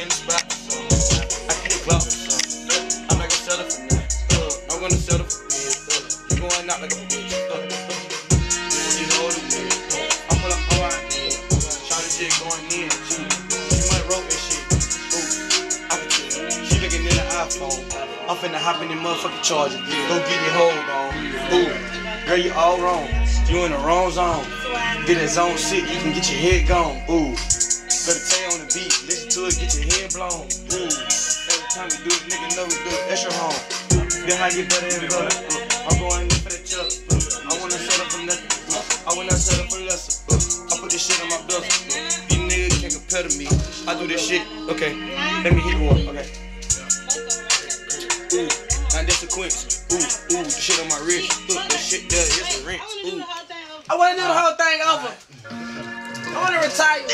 in the. I can get clout for some. I'm not gonna settle for. Uh, I'm gonna settle for big. Uh, you going out like a bitch. Shit shit. I'm finna hop in the motherfucking charger. Go get your hold on. Ooh, girl, you all wrong. You in the wrong zone. Get a zone sick, you can get your head gone. Ooh, better stay on the beat. To it, get your head blown. Ooh, every time you do it, nigga know we do it. Extra home. Then I get better and better. Uh, I'm going in for the chuck. Uh, I wanna set up for nothing. Uh, I wanna set up for lesser. Uh, I put this shit on my belt. Uh, these niggas can't compare to me. I do this shit. Okay, let me hit one. Okay. Ooh, now this quince. Ooh, ooh, the shit on my wrist. Ooh, that shit is a rinse. Ooh. I want to do the whole thing over. I want to retire.